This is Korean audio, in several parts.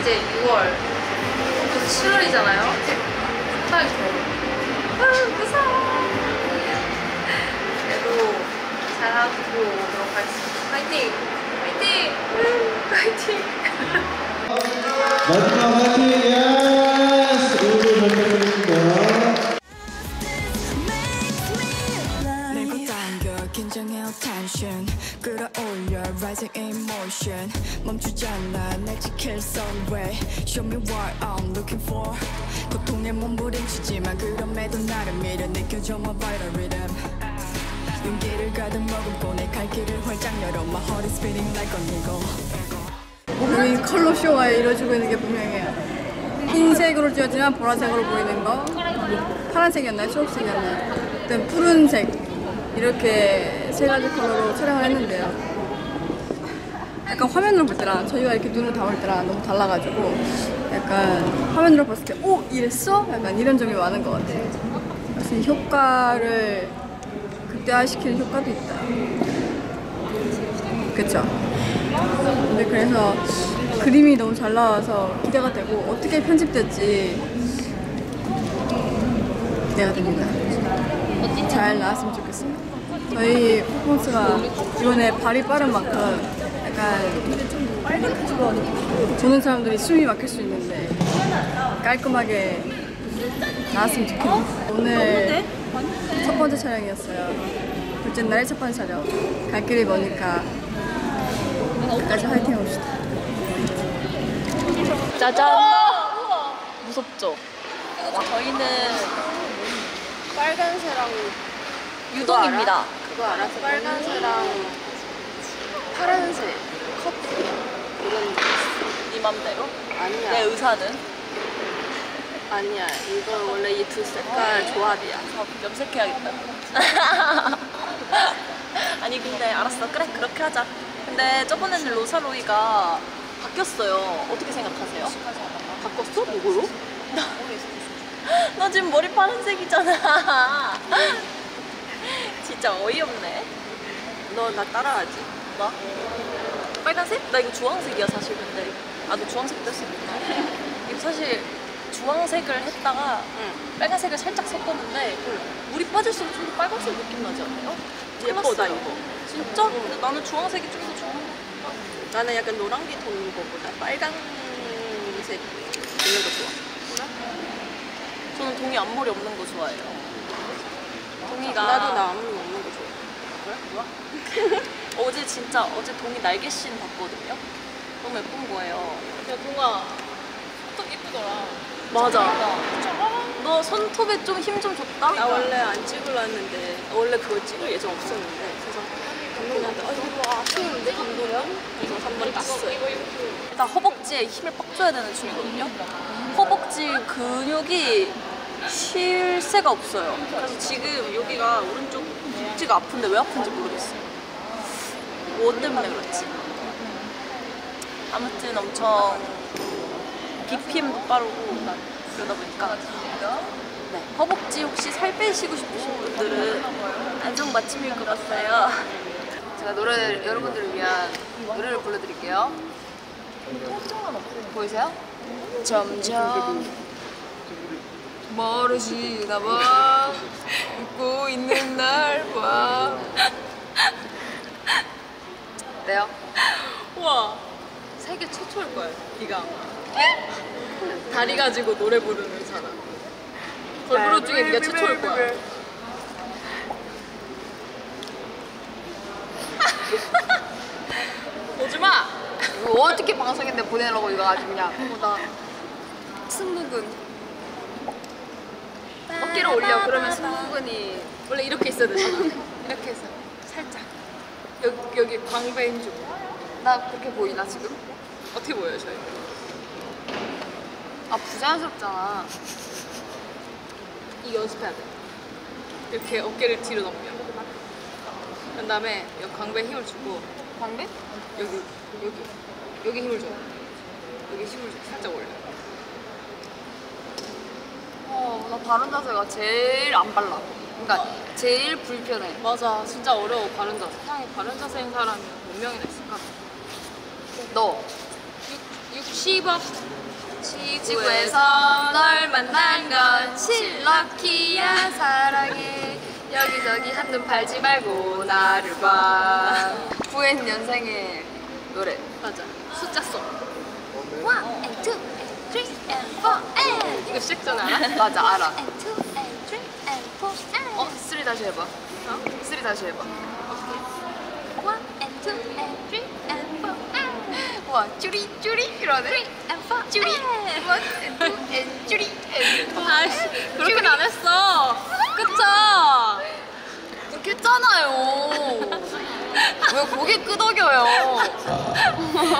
이제 6월 또 7월이잖아요. 정말 더워. 아, 무서워. 그래도 잘하고 오도록 하겠습니다. 화이팅! 음, 화이팅! 마지막 화이팅 show me what I'm looking for 고통에 몸부림치지만 그럼에도 나를 밀어 느껴져 my vital rhythm 용기를 가득 머금고 내 갈 길을 활짝 열어 my heart is beating like an eagle 우리 컬러 쇼가 이루어지고 있는 게 분명해요. 흰색으로 지었지만 보라색으로 보이는 거, 파란색이었나요? 초록색이었나요? 그다음 푸른색 이렇게 세 가지 컬러로 촬영을 했는데요. 약간 화면으로 볼 때랑 저희가 이렇게 눈으로 담을 때랑 너무 달라가지고 약간 화면으로 봤을 때 오 이랬어? 약간 이런 점이 많은 것 같아요. 그래서 이 효과를 극대화시키는 효과도 있다. 그쵸? 근데 그래서 그림이 너무 잘 나와서 기대가 되고 어떻게 편집될지 기대가 됩니다. 잘 나왔으면 좋겠습니다. 저희 퍼포먼스가 이번에 발이 빠른 만큼 약간 보는 사람들이 숨이 막힐 수 있는데 깔끔하게 나왔으면 좋겠네요. 오늘 첫 번째 촬영이었어요. 둘째 날의 첫 번째 촬영. 갈 길이 머니까 끝까지 화이팅 합시다. 짜잔! 무섭죠? 저희는 빨간새랑 유동입니다. 그거 알아서 빨간새랑 파란색 커플 이런 거네 맘대로. 아니야 내 의사는 아니야 이거 원래 이 두 색깔 조합이야 저 염색해야겠다. 아니 근데 알았어 그래 그렇게 하자. 근데 저번에는 로사로이가 바뀌었어요. 어떻게 생각하세요? 바꿨어? 누구로? 너 지금 머리 파란색이잖아. 진짜 어이없네. 너 나 따라하지 뭐? 빨간색? 나 이거 주황색이야 사실 근데. 아 너 주황색도 할수 있구나. 이거 사실 주황색을 했다가 응 빨간색을 살짝 섞었는데 물이 빠질수록 좀 더 빨간색 느낌 나지 않아요? 예뻐 나 클라스요. 이거 진짜? 근데 나는 주황색이 좀 더 좋은 것 같아. 나는 약간 노란기 도는 거보다 빨간색 있는 거 좋아 저는 동이 앞머리 없는 거 좋아해요. 동이가 나도 나 아무리 없는 거 좋아 그래? 뭐야? 어제 진짜 어제 동이 날개씬 봤거든요. 너무 예쁜 거예요. 야 동아 톡 이쁘더라 맞아. 너 손톱에 좀 힘 좀 줬다? 나 원래 안 찍으려 했는데 원래 그걸 찍을 예정 없었는데 그래서 감독님한테 아 이거 아쉬운데 감독님? 그래서 한번 땄어요 일단 허벅지에 힘을 빡 줘야 되는 춤이거든요. 허벅지 근육이 쉴 새가 없어요. 그래서 지금 여기가 오른쪽 복지가 아픈데 왜 아픈지 모르겠어요. 뭐 때문에 그렇지? 아무튼 엄청 BPM도 빠르고 그러다 보니까 네, 허벅지 혹시 살 빼시고 싶으신 분들은 안성 마침일 것 같아요. 제가 노래 여러분들을 위한 노래를 불러드릴게요 보이세요? 점점 멀어지나 봐 웃고 있는 날봐 어때요? 우와 세계 최초일 거예요 네가. 다리 가지고 노래 부르는 사람. 걸그룹 중에 네가 최초일 거야. 오지마 이거 어떻게 방송인데 보내려고 이거 아주 그냥. 나 승무근. 어깨를 올려 그러면 승부근이. 원래 이렇게 있어야 되잖아. 이렇게 해서 살짝 여기, 여기 광배 힘주고 나 그렇게 보이나 지금? 어떻게 보여요 저희? 아 부자연스럽잖아 이 연습해야 돼 이렇게 어깨를 뒤로 넘겨 그 다음에 여기 광배에 힘을 주고 광배? 여기 여기 여기 힘을 줘 여기 힘을 줘 살짝 올려 어, 나 바른 자세가 제일 안 발라. 그러니까 제일 불편해. 맞아. 진짜 어려워 바른 자세 세상에 바른 자세인 사람이 몇 명이나 있을까? 너. 60 10억 지구에서 널 만난 건 실럭키야. 사랑해. 여기저기 한눈 팔지 말고 나를 봐. 9N년생의 노래. 맞아. 숫자 써 1 and 2 and 3 and 4 and 이거 시작 전 알아? 맞아 알아 네. and 2 and 3 and 4 and 어? 3 다시 해봐. 어? 3 다시 해봐. 1 and 2 and 3 and 4 and 와 쭈리 쭈리 이러네. 3 and 4 쭈리. 1 and 2 and 쭈리 and 4 아이씨 그렇게는 안 했어. 그쵸? 웃겼잖아요. 왜 고개 끄덕여요?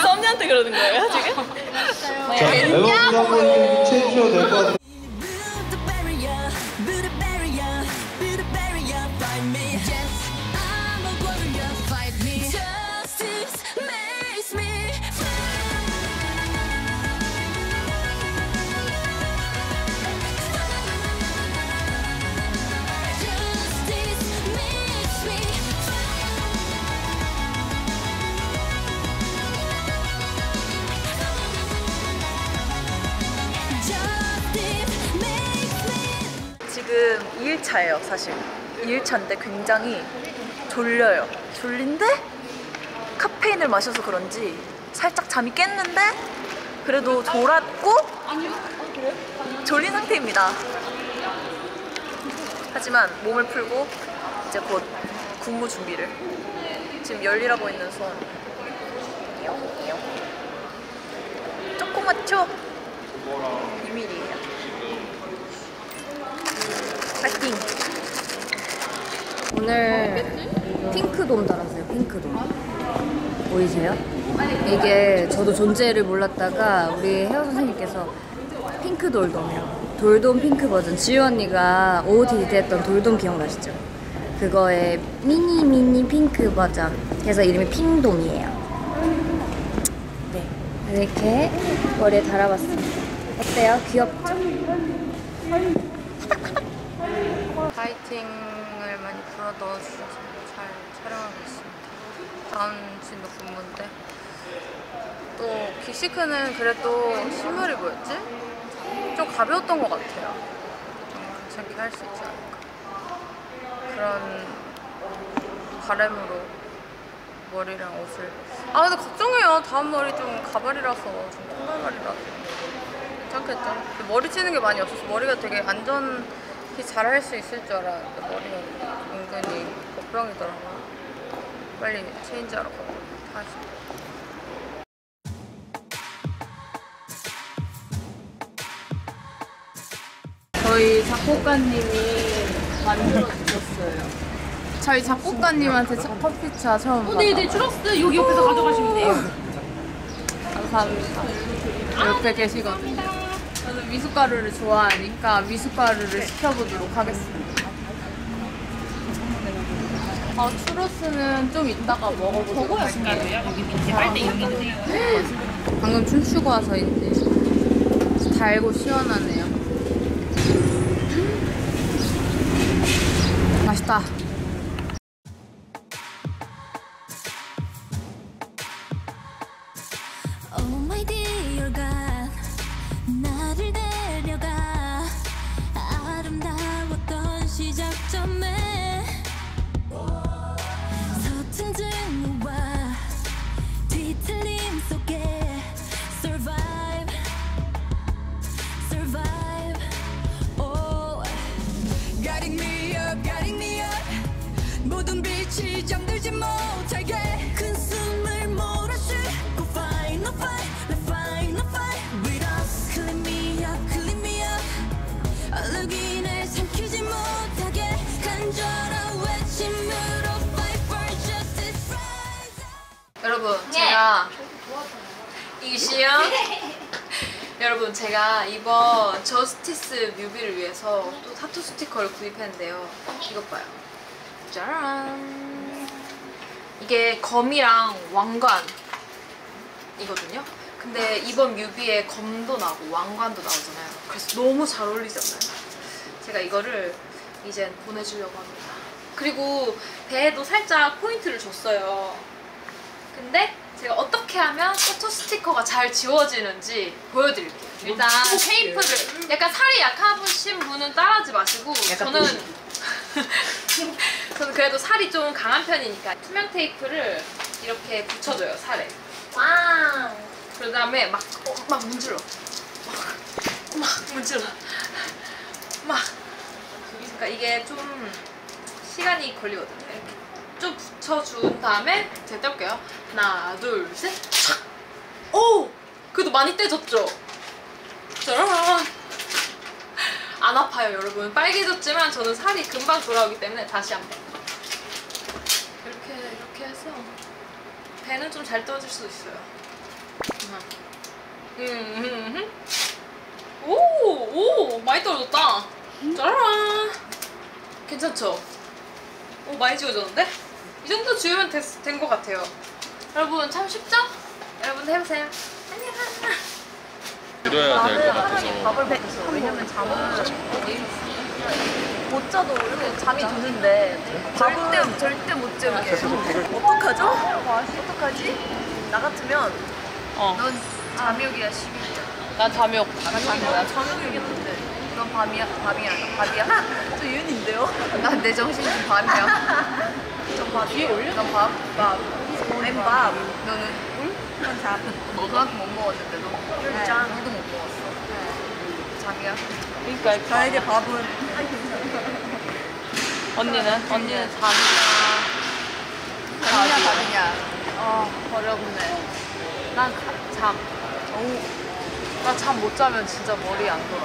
썸니한테 그러는 거예요 지금? 자, 앨범 장관님 채주셔도 될것 같아요. 지금 2일차예요 사실. 2일차인데 굉장히 졸려요. 졸린데 카페인을 마셔서 그런지 살짝 잠이 깼는데 그래도 졸았고 졸린 상태입니다. 하지만 몸을 풀고 이제 곧 군무 준비를 지금 열일하고 있는 손. 조그맣죠? 비밀이에 요 파이팅! 오늘 핑크돔 달았어요. 핑크돔. 보이세요? 이게 저도 존재를 몰랐다가 우리 헤어 선생님께서 핑크 돌돔이요. 돌돔 핑크 버전. 지유 언니가 OOTD 때 했던 돌돔 기억나시죠? 그거의 미니 미니 핑크 버전. 그래서 이름이 핑돔이에요. 네. 이렇게 머리에 달아봤습니다. 어때요? 귀엽죠? 파이팅을 많이 불어 넣어주셔서 잘 촬영하고 있습니다. 다음 진도 군무인데 또 기시크는 그래도 실물이 뭐였지? 좀 가벼웠던 것 같아요. 좀 괜찮게 할 수 있지 않을까. 그런 바람으로 머리랑 옷을 아 근데 걱정해요. 다음 머리 좀 가발이라서 좀 통발발이라서 괜찮겠죠? 머리 치는 게 많이 없어서 머리가 되게 안전 히잘할 수 있을 줄 알았는데 머리가 은근히 걱정이더라고요. 빨리 체인지하러 가고 다시. 저희 작곡가님이 만들어 주셨어요. 저희 작곡가님한테 첫 커피차 처음 받아. 네네 추러스 여기 옆에서 가져가시면 돼요 감사합니다. 옆에 계시거든요. 미숫가루를 좋아하니까 미숫가루를 시켜보도록 하겠습니다. 아, 추러스는 좀 이따가 먹어보도록 할게요. 여기 빨대 여기. 방금 춤추고 와서인지 달고 시원하네요. 맛있다. 잠들지 못하게. 큰 숨을 몰아쉬고 fight no fight no fight no fight with us. clean me up clean me up 얼룩이를 삼키지 못하게. 간절한 외침으로 fight for justice rise 여러분 제가 이시요 여러분 제가 이번 저스티스 뮤비를 위해서 또 타투 스티커를 구입했는데요. 이것 봐요. 짜란 이게 검이랑 왕관이거든요. 근데 이번 뮤비에 검도 나고 왕관도 나오잖아요. 그래서 너무 잘 어울리지 않나요? 제가 이거를 이젠 보내주려고 합니다. 그리고 배에도 살짝 포인트를 줬어요. 근데 제가 어떻게 하면 테토 스티커가 잘 지워지는지 보여드릴게요. 일단 테이프를 약간 살이 약하신 분은 따라하지 마시고 저는 저는 그래도 살이 좀 강한 편이니까 투명 테이프를 이렇게 붙여줘요 살에. 와. 그 다음에 막, 어, 막 문질러. 막, 막 문질러. 막. 그러니까 이게 좀 시간이 걸리거든요. 이렇게 좀 붙여준 다음에 제가 떼볼게요. 하나, 둘, 셋. 촥! 오! 그래도 많이 떼졌죠? 짜란! 안 아파요, 여러분. 빨개졌지만 저는 살이 금방 돌아오기 때문에 다시 한 번. 이렇게, 이렇게 해서 배는 좀 잘 떠질 수도 있어요. 음, 음, 음. 오, 오, 많이 떨어졌다. 짜라란. 괜찮죠? 오, 많이 지워졌는데? 이 정도 지우면 된 것 같아요. 여러분, 참 쉽죠? 여러분 해보세요. 안녕. 들어야 될 것 같아서 밥을 배, 왜냐면 잠을 못 자도 이렇게 잠이 드는데 절대 절대 못 재우게. 어떡하죠? 어떡하지? 나 같으면 넌 잠욕이야 10일이야. 난 잠욕. 나 잠욕이야. 잠욕이겠는데. 넌 밤이야? 밤이야? 넌 밥이야? 저 유연인데요? 난 내 정신이 밤이야. 전 밥. 위에 올려? 넌 밥? 밥. 난 밥. 너는? 응? 난 잠. 너 그만큼 못 먹었는데 너. 짠. 너도 못 먹었어. 잠이야? 그러니까 저에게 밥은 언니는? 언니는 잠이야. 밥이냐 밥이냐. 아, 어렵네. 난 가- 잠. 나잠 못 자면 진짜 머리 안 돌아.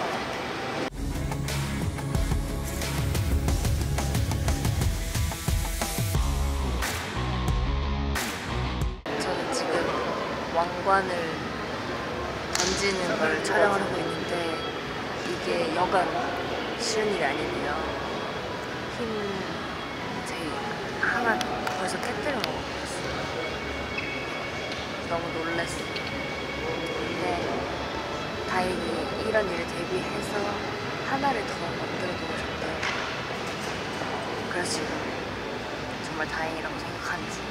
저는 지금 왕관을 던지는 걸 촬영을 하고 있는데 이게 여간 쉬운 일이 아니네요. 힘 제일 하나 벌써 캐트를 먹어버렸어요. 너무 놀랐어요. 근데 다행히 이런 일을 대비해서 하나를 더 만들어 놓으셨대요. 그래서 지금 정말 다행이라고 생각하는 중